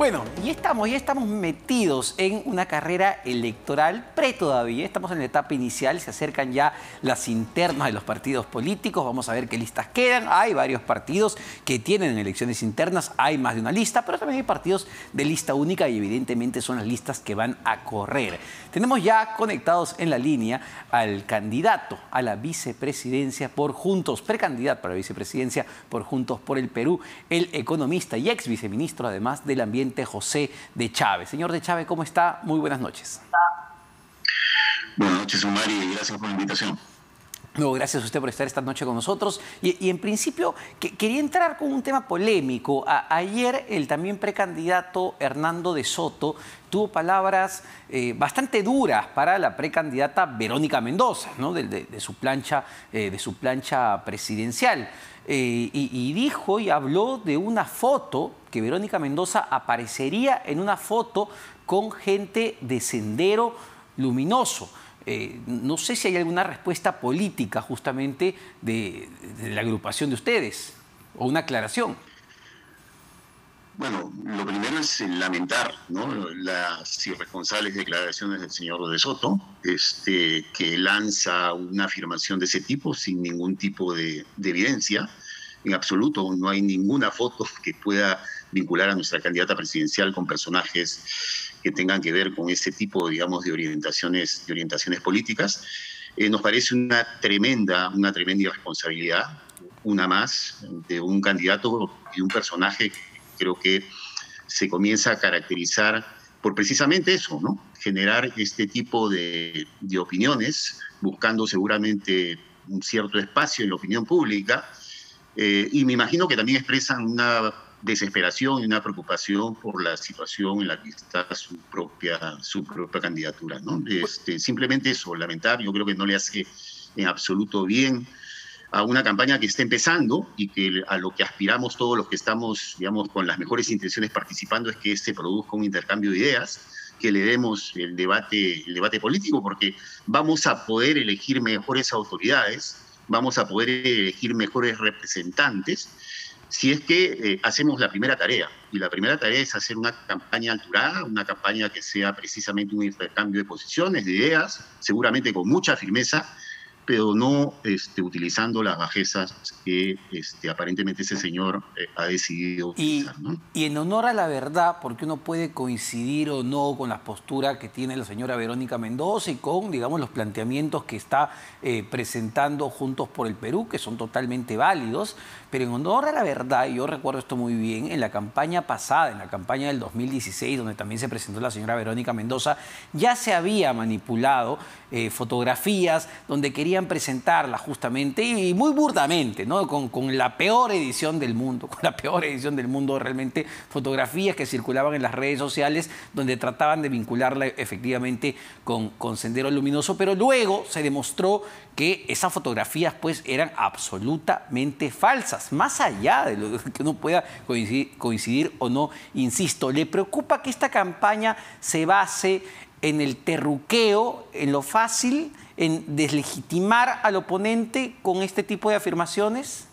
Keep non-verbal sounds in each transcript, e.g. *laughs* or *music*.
Bueno, y estamos, ya estamos metidos en una carrera electoral pre todavía. Estamos en la etapa inicial, se acercan ya las internas de los partidos políticos. Vamos a ver qué listas quedan. Hay varios partidos que tienen elecciones internas, hay más de una lista, pero también hay partidos de lista única y evidentemente son las listas que van a correr. Tenemos ya conectados en la línea al candidato a la vicepresidencia por Juntos, precandidato para la vicepresidencia por Juntos por el Perú, el economista y ex viceministro además del ambiente José de Chávez. Señor de Chávez, ¿cómo está? Muy buenas noches. Buenas noches, Omar, y gracias por la invitación. No, gracias a usted por estar esta noche con nosotros. Y, en principio, quería entrar con un tema polémico. ayer el también precandidato Hernando de Soto tuvo palabras eh, bastante duras para la precandidata Verónica Mendoza, ¿no? de, su plancha, eh, de su plancha presidencial. Eh, y, dijo y habló de una foto que Verónica Mendoza aparecería en una foto con gente de Sendero Luminoso. Eh, no sé si hay alguna respuesta política justamente de, la agrupación de ustedes o una aclaración. Bueno, lo primero es lamentar las irresponsables declaraciones del señor De Soto, este, que lanza una afirmación de ese tipo sin ningún tipo de evidencia. En absoluto, no hay ninguna foto que pueda vincular a nuestra candidata presidencial con personajes que tengan que ver con ese tipo, digamos, de orientaciones, de orientaciones políticas. Eh, nos parece una tremenda, una tremenda irresponsabilidad, una más, de un candidato y un personaje creo que se comienza a caracterizar por precisamente eso, ¿no? Generar este tipo de, de opiniones, buscando seguramente un cierto espacio en la opinión pública, eh, y me imagino que también expresan una desesperación y una preocupación por la situación en la que está su propia, su propia candidatura. ¿no? Este, simplemente eso, lamentar, yo creo que no le hace en absoluto bien a una campaña que está empezando y que a lo que aspiramos todos los que estamos, digamos, con las mejores intenciones participando es que se produzca un intercambio de ideas, que le demos el debate, el debate político, porque vamos a poder elegir mejores autoridades, vamos a poder elegir mejores representantes si es que eh, hacemos la primera tarea. Y la primera tarea es hacer una campaña alturada, una campaña que sea precisamente un intercambio de posiciones, de ideas, seguramente con mucha firmeza, pero no este, utilizando las bajezas que este, aparentemente ese señor eh, ha decidido utilizar. Y, en honor a la verdad, porque uno puede coincidir o no con la postura que tiene la señora Verónica Mendoza y con, digamos, los planteamientos que está eh, presentando Juntos por el Perú, que son totalmente válidos, pero en honor a la verdad, y yo recuerdo esto muy bien, en la campaña pasada, en la campaña del 2016, donde también se presentó la señora Verónica Mendoza, ya se había manipulado eh, fotografías donde presentarla justamente y muy burdamente, ¿no? Con, con, la peor edición del mundo, *laughs* con la peor edición del mundo, realmente fotografías que circulaban en las redes sociales donde trataban de vincularla efectivamente con, con Sendero Luminoso, pero luego se demostró que esas fotografías pues eran absolutamente falsas, más allá de lo *laughs* que uno pueda coincidir, coincidir o no, insisto, le preocupa que esta campaña se base en el terruqueo, en lo fácil, en deslegitimar al oponente con este tipo de afirmaciones?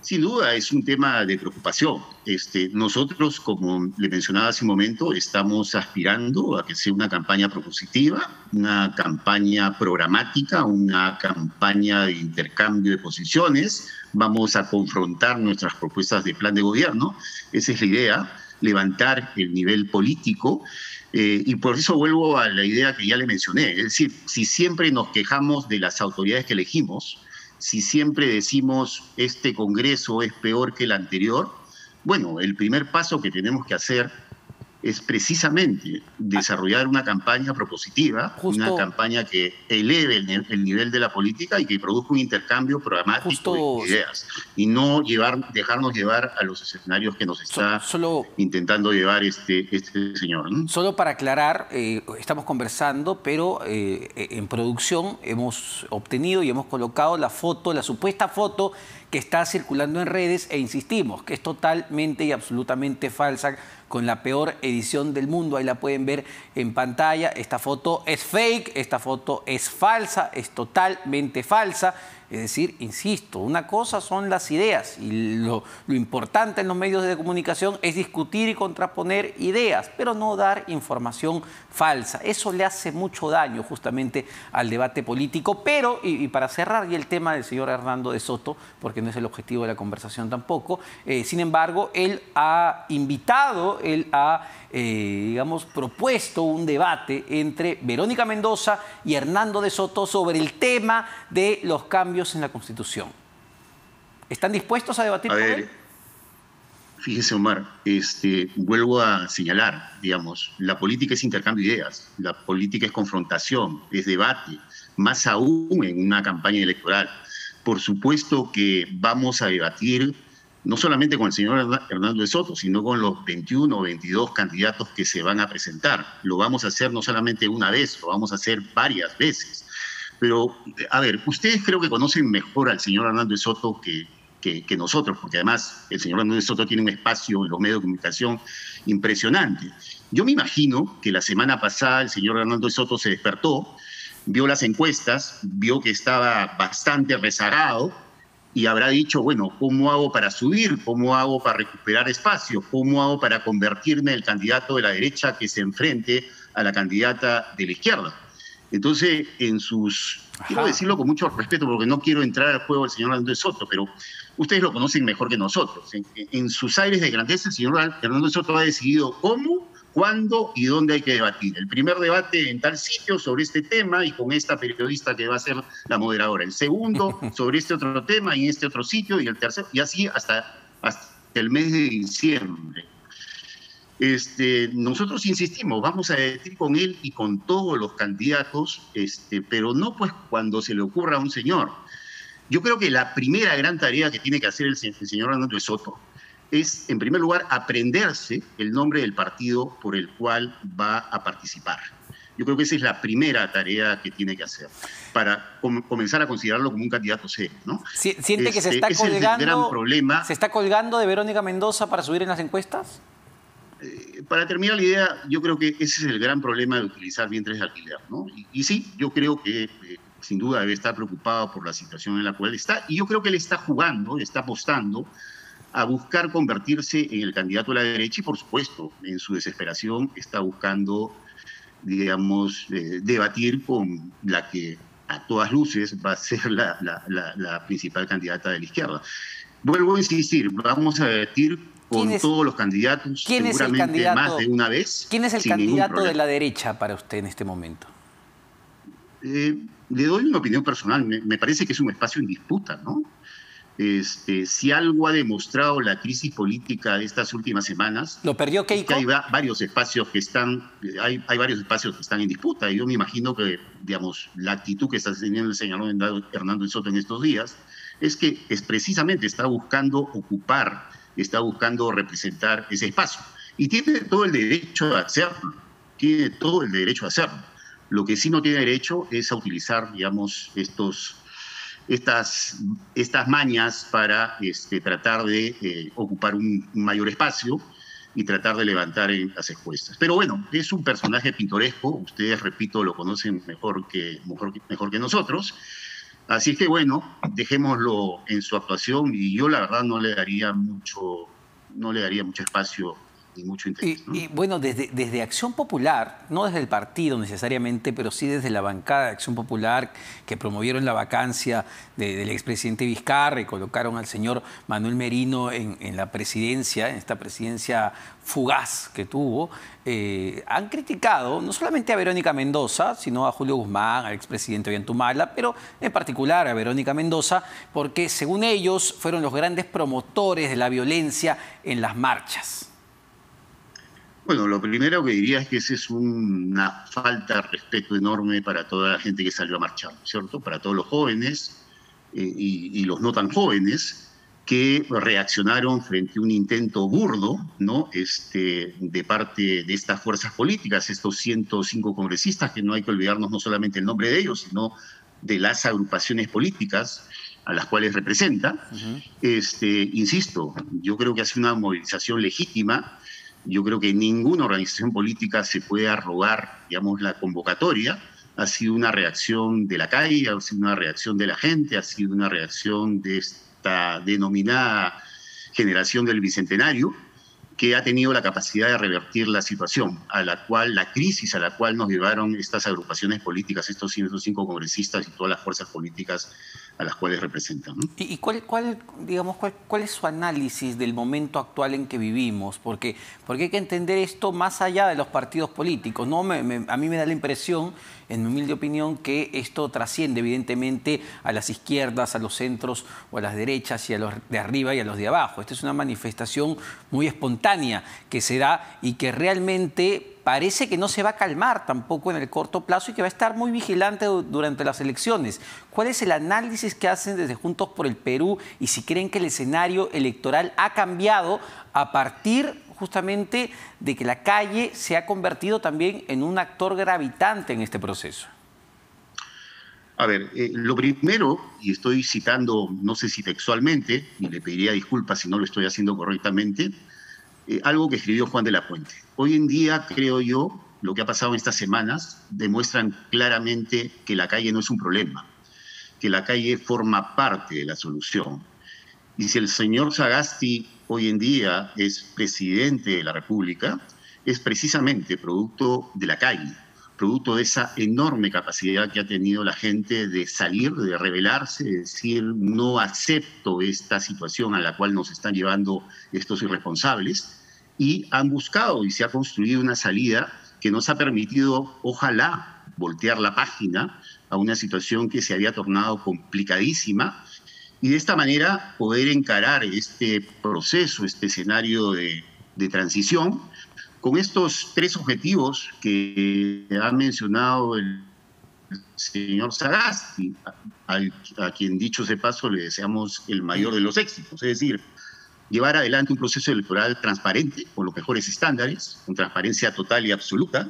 Sin duda, es un tema de preocupación. Este, nosotros, como le mencionaba hace un momento, estamos aspirando a que sea una campaña propositiva, una campaña programática, una campaña de intercambio de posiciones. Vamos a confrontar nuestras propuestas de plan de gobierno. Esa es la idea, levantar el nivel político eh, y por eso vuelvo a la idea que ya le mencioné, es decir, si siempre nos quejamos de las autoridades que elegimos, si siempre decimos este Congreso es peor que el anterior, bueno, el primer paso que tenemos que hacer es precisamente desarrollar una campaña propositiva, una campaña que eleve el, nivel de la política y que produzca un intercambio programático de ideas. Y no llevar, dejarnos llevar a los escenarios que nos está intentando llevar este, este señor. Solo para aclarar, eh, estamos conversando, pero eh, en producción hemos obtenido y hemos colocado la foto, la supuesta foto que está circulando en redes e insistimos que es totalmente y absolutamente falsa con la peor edición del mundo. Ahí la pueden ver en pantalla. Esta foto es fake, esta foto es falsa, es totalmente falsa. Es decir, insisto, una cosa son las ideas y lo, importante en los medios de comunicación es discutir y contraponer ideas, pero no dar información falsa. Eso le hace mucho daño justamente al debate político. Pero, y, para cerrar y el tema del señor Hernando de Soto, porque no es el objetivo de la conversación tampoco, eh, sin embargo, él ha invitado, él ha, eh, digamos, propuesto un debate entre Verónica Mendoza y Hernando de Soto sobre el tema de los cambios en la Constitución. ¿Están dispuestos a debatir con él? Fíjese, Omar, este, vuelvo a señalar, digamos, la política es intercambio de ideas, la política es confrontación, es debate, más aún en una campaña electoral. Por supuesto que vamos a debatir no solamente con el señor Hernando de Soto, sino con los 21 o 22 candidatos que se van a presentar. Lo vamos a hacer no solamente una vez, lo vamos a hacer varias veces. Pero, a ver, ustedes creo que conocen mejor al señor Hernández Soto que, que, nosotros, porque además el señor Hernández Soto tiene un espacio en los medios de comunicación impresionante. Yo me imagino que la semana pasada el señor Hernández Soto se despertó, vio las encuestas, vio que estaba bastante rezagado y habrá dicho, bueno, ¿cómo hago para subir? ¿Cómo hago para recuperar espacio? ¿Cómo hago para convertirme en el candidato de la derecha que se enfrente a la candidata de la izquierda? Entonces, en sus, quiero decirlo con mucho respeto porque no quiero entrar al juego del señor Hernández Soto, pero ustedes lo conocen mejor que nosotros. En, sus aires de grandeza, el señor Hernández Soto ha decidido cómo, cuándo y dónde hay que debatir. El primer debate en tal sitio sobre este tema y con esta periodista que va a ser la moderadora. El segundo *laughs* sobre este otro tema y en este otro sitio y el tercero, y así hasta, hasta el mes de diciembre. Este, nosotros insistimos, vamos a debatir con él y con todos los candidatos, este, pero no pues cuando se le ocurra a un señor. Yo creo que la primera gran tarea que tiene que hacer el, señor Hernando Soto es, en primer lugar, aprenderse el nombre del partido por el cual va a participar. Yo creo que esa es la primera tarea que tiene que hacer para comenzar a considerarlo como un candidato serio. ¿no? ¿Siente que se este, está colgando? ¿Se está colgando de Verónica Mendoza para subir en las encuestas? Eh, para terminar la idea, yo creo que ese es el gran problema de utilizar vientres de alquiler. ¿no? Y, sí, yo creo que eh, sin duda debe estar preocupado por la situación en la cual está, y yo creo que él está jugando, está apostando a buscar convertirse en el candidato de la derecha y por supuesto, en su desesperación está buscando, digamos, eh, debatir con la que a todas luces va a ser la, la principal candidata de la izquierda. Vuelvo a insistir, vamos a debatir con todos los candidatos, ¿quién seguramente es el más de una vez. ¿Quién es el candidato de la derecha para usted en este momento? Eh, le doy una opinión personal, me, parece que es un espacio en disputa, ¿no? Este, si algo ha demostrado la crisis política de estas últimas semanas, lo perdió Keiko. hay varios espacios que están, hay, hay, varios espacios que están en disputa. Y yo me imagino que, digamos, la actitud que está teniendo el señor Hernando Soto en estos días es que es precisamente está buscando ocupar está buscando representar ese espacio. Y tiene todo el derecho a hacerlo, tiene todo el derecho a hacerlo. Lo que sí no tiene derecho es a utilizar, digamos, estos, estas, estas mañas para este, tratar de eh, ocupar un, mayor espacio y tratar de levantar en las encuestas. Pero bueno, es un personaje pintoresco, ustedes, repito, lo conocen mejor que, mejor, mejor que nosotros, Así que bueno, dejémoslo en su actuación y yo la verdad no le daría mucho, no le daría mucho espacio mucho interés. Y, bueno, desde, desde Acción Popular, no desde el partido necesariamente, pero sí desde la bancada de Acción Popular, que promovieron la vacancia del expresidente Vizcarra y colocaron al señor Manuel Merino en, la presidencia, en esta presidencia fugaz que tuvo, eh, han criticado no solamente a Verónica Mendoza, sino a Julio Guzmán, al expresidente Ollantumala, pero en particular a Verónica Mendoza, porque según ellos fueron los grandes promotores de la violencia en las marchas. Bueno, lo primero que diría es que esa es una falta de respeto enorme para toda la gente que salió a marchar, ¿cierto? Para todos los jóvenes eh, y, los no tan jóvenes que reaccionaron frente a un intento burdo, ¿no? Este, de parte de estas fuerzas políticas, estos 105 congresistas, que no hay que olvidarnos no solamente el nombre de ellos, sino de las agrupaciones políticas a las cuales representan. este, insisto, yo creo que hace una movilización legítima yo creo que ninguna organización política se puede arrogar, digamos, la convocatoria. Ha sido una reacción de la calle, ha sido una reacción de la gente, ha sido una reacción de esta denominada generación del Bicentenario, que ha tenido la capacidad de revertir la situación, a la cual, la crisis a la cual nos llevaron estas agrupaciones políticas, estos 105 congresistas y todas las fuerzas políticas a las cuales representan. ¿Y, cuál, cuál, digamos, cuál, cuál, es su análisis del momento actual en que vivimos? Porque, porque hay que entender esto más allá de los partidos políticos. ¿no? a mí me da la impresión, en mi humilde opinión, que esto trasciende evidentemente a las izquierdas, a los centros o a las derechas y a los de arriba y a los de abajo. Esta es una manifestación muy espontánea que se da y que realmente parece que no se va a calmar tampoco en el corto plazo y que va a estar muy vigilante durante las elecciones. ¿Cuál es el análisis que hacen desde Juntos por el Perú y si creen que el escenario electoral ha cambiado a partir justamente de que la calle se ha convertido también en un actor gravitante en este proceso? A ver, eh, lo primero, y estoy citando, no sé si textualmente, y le pediría disculpas si no lo estoy haciendo correctamente, eh, algo que escribió Juan de la Puente. Hoy en día, creo yo, lo que ha pasado en estas semanas demuestran claramente que la calle no es un problema, que la calle forma parte de la solución. Y si el señor Sagasti hoy en día es presidente de la República, es precisamente producto de la calle, producto de esa enorme capacidad que ha tenido la gente de salir, de rebelarse, de decir no acepto esta situación a la cual nos están llevando estos irresponsables y han buscado y se ha construido una salida que nos ha permitido, ojalá, voltear la página a una situación que se había tornado complicadísima y de esta manera poder encarar este proceso, este escenario de, transición con estos tres objetivos que ha mencionado el señor Sagasti, a, a, quien dicho de paso le deseamos el mayor de los éxitos, es decir, llevar adelante un proceso electoral transparente, con los mejores estándares, con transparencia total y absoluta,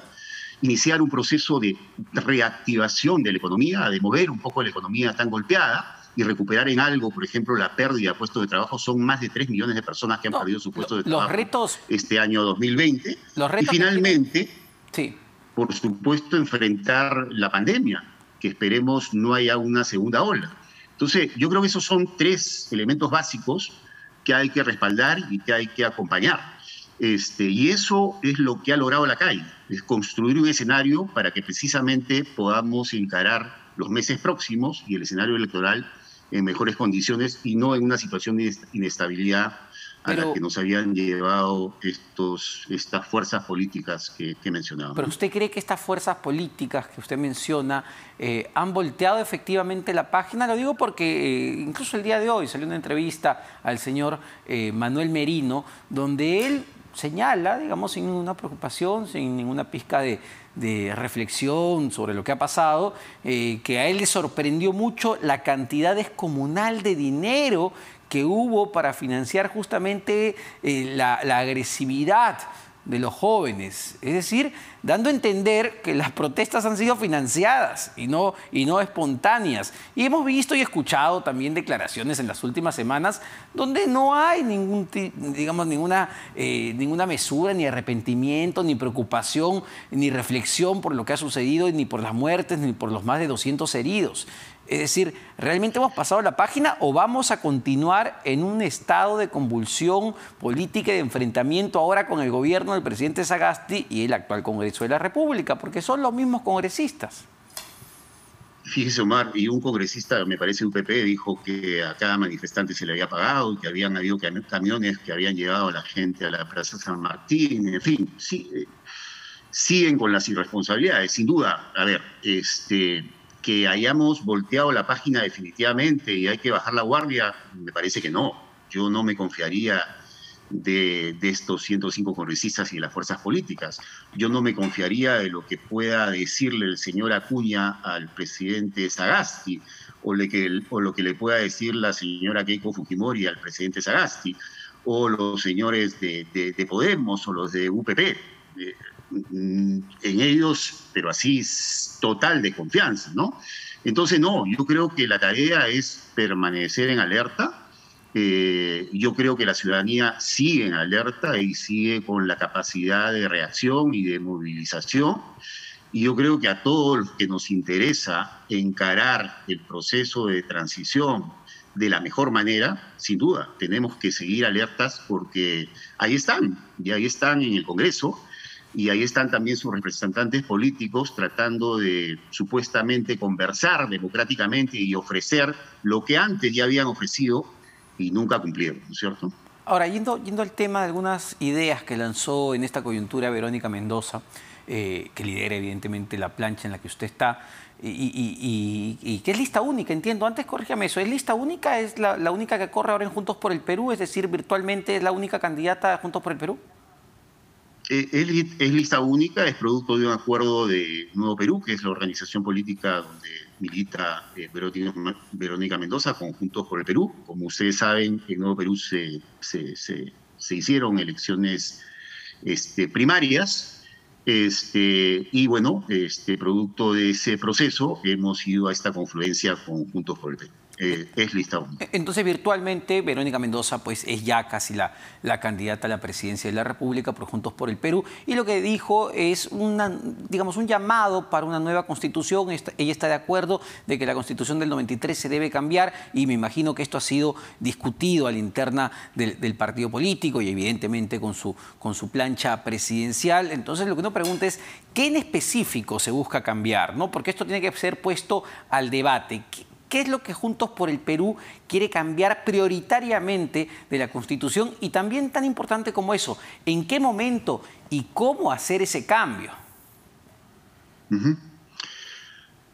iniciar un proceso de reactivación de la economía, de mover un poco la economía tan golpeada y recuperar en algo, por ejemplo, la pérdida de puestos de trabajo. Son más de 3 millones de personas que han perdido su puesto de trabajo retos, este año 2020. Los retos y finalmente, sí. por supuesto, enfrentar la pandemia, que esperemos no haya una segunda ola. Entonces, yo creo que esos son tres elementos básicos que hay que respaldar y que hay que acompañar. Este, y eso es lo que ha logrado la calle, es construir un escenario para que precisamente podamos encarar los meses próximos y el escenario electoral en mejores condiciones y no en una situación de inestabilidad a la que nos habían llevado estos, estas fuerzas políticas que, que mencionaba. Pero usted cree que estas fuerzas políticas que usted menciona eh, han volteado efectivamente la página? Lo digo porque eh, incluso el día de hoy salió una entrevista al señor eh, Manuel Merino, donde él señala, digamos, sin ninguna preocupación, sin ninguna pizca de, de reflexión sobre lo que ha pasado, que a él le sorprendió mucho la cantidad descomunal de dinero que hubo para financiar justamente eh, la, agresividad de los jóvenes. Es decir, dando a entender que las protestas han sido financiadas y no, y no espontáneas. Y hemos visto y escuchado también declaraciones en las últimas semanas donde no hay ningún, digamos, ninguna, eh, ninguna mesura, ni arrepentimiento, ni preocupación, ni reflexión por lo que ha sucedido, ni por las muertes, ni por los más de 200 heridos. Es decir, ¿realmente hemos pasado la página o vamos a continuar en un estado de convulsión política y de enfrentamiento ahora con el gobierno del presidente Sagasti y el actual Congreso de la República? Porque son los mismos congresistas. Fíjese, Omar, y un congresista, me parece UPP, dijo que a cada manifestante se le había pagado y que habían habido camiones que habían llevado a la gente a la Plaza San Martín, en fin, sí, eh, siguen con las irresponsabilidades, sin duda. A ver, este que hayamos volteado la página definitivamente y hay que bajar la guardia, me parece que no. Yo no me confiaría de, estos 105 congresistas y de las fuerzas políticas. Yo no me confiaría de lo que pueda decirle el señor Acuña al presidente Sagasti o lo que le pueda decir la señora Keiko Fujimori al presidente Sagasti o los señores de, de Podemos o los de UPP en ellos, pero así total de confianza, ¿no? Entonces, no, yo creo que la tarea es permanecer en alerta. Eh, yo creo que la ciudadanía sigue en alerta y sigue con la capacidad de reacción y de movilización. Y yo creo que a todos los que nos interesa encarar el proceso de transición de la mejor manera, sin duda, tenemos que seguir alertas porque ahí están, y ahí están en el Congreso, y ahí están también sus representantes políticos tratando de supuestamente conversar democráticamente y ofrecer lo que antes ya habían ofrecido y nunca cumplieron, ¿no es cierto? Ahora, yendo, yendo al tema de algunas ideas que lanzó en esta coyuntura Verónica Mendoza, eh, que lidera evidentemente la plancha en la que usted está, y, que es lista única, entiendo. Antes, corrígame eso, ¿es lista única? ¿Es la, única que corre ahora en Juntos por el Perú? Es decir, virtualmente es la única candidata Juntos por el Perú? Eh, es, lista única, es producto de un acuerdo de Nuevo Perú, que es la organización política donde milita eh, Verónica, Mendoza con Juntos por el Perú. Como ustedes saben, en Nuevo Perú se, se, hicieron elecciones este, primarias este, y bueno, este, producto de ese proceso hemos ido a esta confluencia con Juntos por el Perú. Eh, es lista única. Entonces, virtualmente, Verónica Mendoza pues, es ya casi la, la candidata a la presidencia de la República por Juntos por el Perú. Y lo que dijo es una, digamos, un llamado para una nueva constitución. ella está de acuerdo de que la constitución del 93 se debe cambiar y me imagino que esto ha sido discutido a la interna del, del partido político y evidentemente con su, con su plancha presidencial. Entonces, lo que uno pregunta es, ¿qué en específico se busca cambiar? ¿no? Porque esto tiene que ser puesto al debate. ¿Qué es lo que Juntos por el Perú quiere cambiar prioritariamente de la Constitución? Y también tan importante como eso, ¿en qué momento y cómo hacer ese cambio?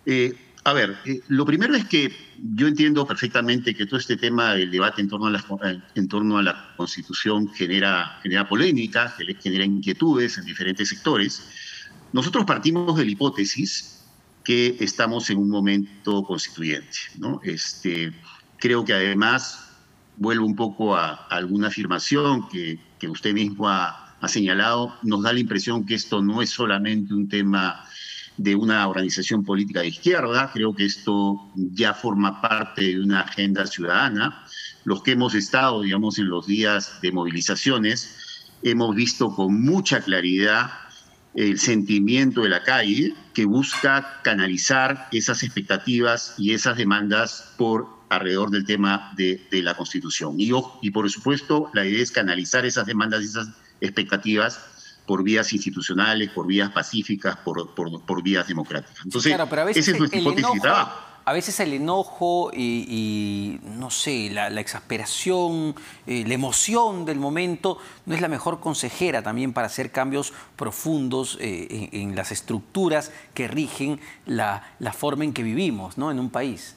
Eh, a ver, eh, lo primero es que yo entiendo perfectamente que todo este tema del debate en torno a la, en torno a la Constitución genera, genera polémica, genera inquietudes en diferentes sectores. Nosotros partimos de la hipótesis que estamos en un momento constituyente. ¿no? Este, creo que además, vuelvo un poco a, alguna afirmación que, que usted mismo ha, ha, señalado, nos da la impresión que esto no es solamente un tema de una organización política de izquierda, creo que esto ya forma parte de una agenda ciudadana. Los que hemos estado, digamos, en los días de movilizaciones, hemos visto con mucha claridad el sentimiento de la calle que busca canalizar esas expectativas y esas demandas por alrededor del tema de, la Constitución. Y, y por supuesto, la idea es canalizar esas demandas y esas expectativas por vías institucionales, por vías pacíficas, por, por, vías democráticas. Entonces, esa es nuestra hipótesis de trabajo a veces el enojo y, no sé, la, exasperación, eh, la emoción del momento no es la mejor consejera también para hacer cambios profundos eh, en, las estructuras que rigen la, forma en que vivimos ¿no? en un país.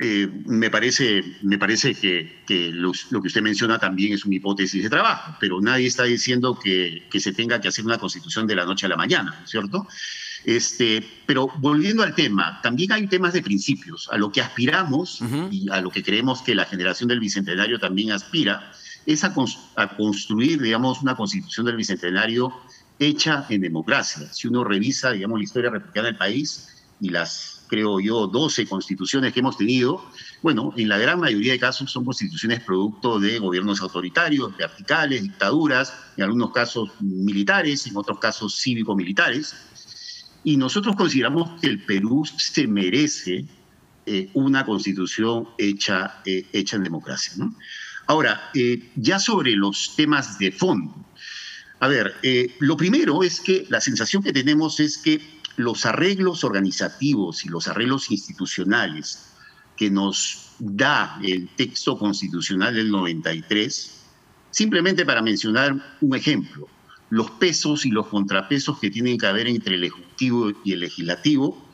Eh, me parece, me parece que, lo que usted menciona también es una hipótesis de trabajo, pero nadie está diciendo que, que se tenga que hacer una constitución de la noche a la mañana, ¿cierto? Este, pero volviendo al tema, también hay temas de principios. A lo que aspiramos y a lo que creemos que la generación del Bicentenario también aspira, es a, construir, digamos, una constitución del Bicentenario hecha en democracia. Si uno revisa, digamos, la historia republicana del país y las, creo yo, 12 constituciones que hemos tenido, bueno, en la gran mayoría de casos son constituciones producto de gobiernos autoritarios, verticales, dictaduras, en algunos casos militares, en otros casos cívico-militares. Y nosotros consideramos que el Perú se merece eh, una constitución hecha, eh, hecha en democracia. Ahora, eh, ya sobre los temas de fondo. A ver, lo primero es que la sensación que tenemos es que los arreglos organizativos y los arreglos institucionales que nos da el texto constitucional del 93, simplemente para mencionar un ejemplo, los pesos y los contrapesos que tienen que haber entre el Ejecutivo y el Legislativo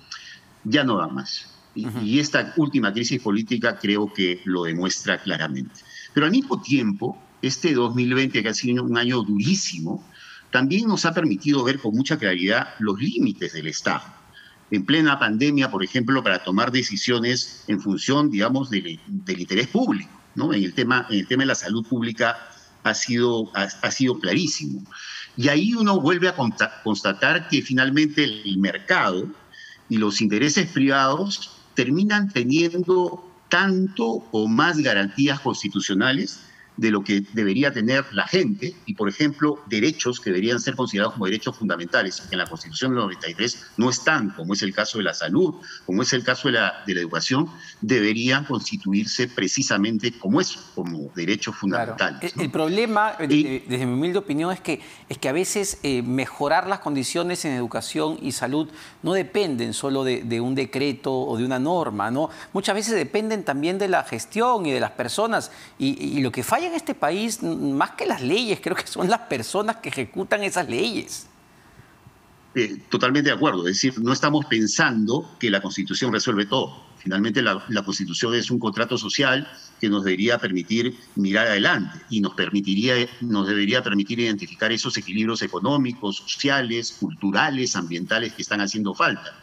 ya no dan más. Y, esta última crisis política creo que lo demuestra claramente. Pero al mismo tiempo, este 2020, que ha sido un año durísimo, también nos ha permitido ver con mucha claridad los límites del Estado. En plena pandemia, por ejemplo, para tomar decisiones en función, digamos, del, interés público, ¿no? En el, tema, en el tema de la salud pública ha sido, ha sido clarísimo. Y ahí uno vuelve a constatar que finalmente el mercado y los intereses privados terminan teniendo tanto o más garantías constitucionales de lo que debería tener la gente y, por ejemplo, derechos que deberían ser considerados como derechos fundamentales, que en la Constitución del 93 no están, como es el caso de la salud, como es el caso de la, de la educación, deberían constituirse precisamente como eso, como derechos fundamentales. El, problema, eh, desde mi humilde opinión, es que, es que a veces eh, mejorar las condiciones en educación y salud no dependen solo de, un decreto o de una norma, ¿no? Muchas veces dependen también de la gestión y de las personas. Y, y lo que falla en este país, más que las leyes, creo que son las personas que ejecutan esas leyes. Eh, totalmente de acuerdo, es decir, no estamos pensando que la Constitución resuelve todo. Finalmente la, Constitución es un contrato social que nos debería permitir mirar adelante y nos, permitiría, nos debería permitir identificar esos equilibrios económicos, sociales, culturales, ambientales que están haciendo falta.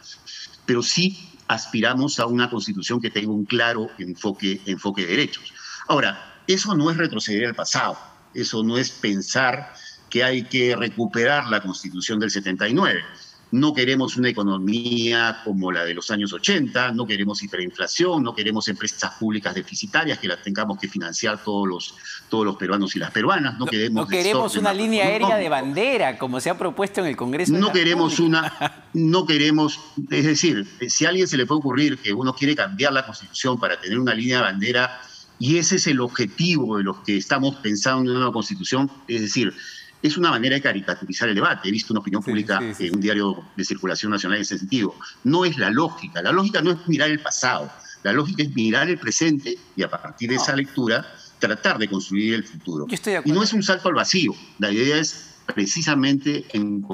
Pero sí aspiramos a una Constitución que tenga un claro enfoque, enfoque de derechos. Ahora, eso no es retroceder al pasado, eso no es pensar que hay que recuperar la constitución del 79. No queremos una economía como la de los años 80, no queremos hiperinflación, no queremos empresas públicas deficitarias que las tengamos que financiar todos los, todos los peruanos y las peruanas. No, queremos, no queremos una línea aérea de bandera, como se ha propuesto en el Congreso. No queremos una, no queremos, es decir, si a alguien se le puede ocurrir que uno quiere cambiar la constitución para tener una línea de bandera y ese es el objetivo de los que estamos pensando en una nueva constitución, es decir, es una manera de caricaturizar el debate. He visto una opinión pública en un diario de circulación nacional en ese sentido. No es la lógica. La lógica no es mirar el pasado. La lógica es mirar el presente y a partir de esa lectura tratar de construir el futuro. Y no es un salto al vacío. La idea es precisamente en,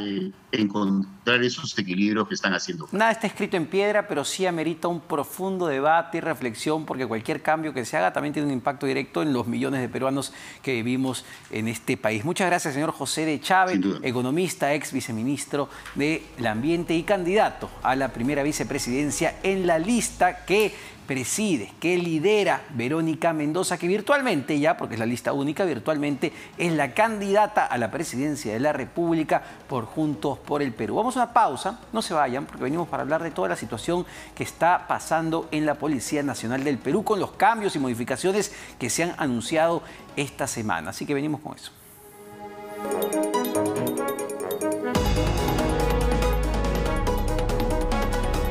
eh, encontrar esos equilibrios que están haciendo. Nada está escrito en piedra, pero sí amerita un profundo debate y reflexión, porque cualquier cambio que se haga también tiene un impacto directo en los millones de peruanos que vivimos en este país. Muchas gracias, señor José de Chávez, economista, ex viceministro del Ambiente y candidato a la primera vicepresidencia en la lista que preside, que lidera Verónica Mendoza, que virtualmente ya, porque es la lista única, virtualmente es la candidata a la presidencia de la República por Juntos por el Perú. Vamos a una pausa, no se vayan, porque venimos para hablar de toda la situación que está pasando en la Policía Nacional del Perú con los cambios y modificaciones que se han anunciado esta semana. Así que venimos con eso.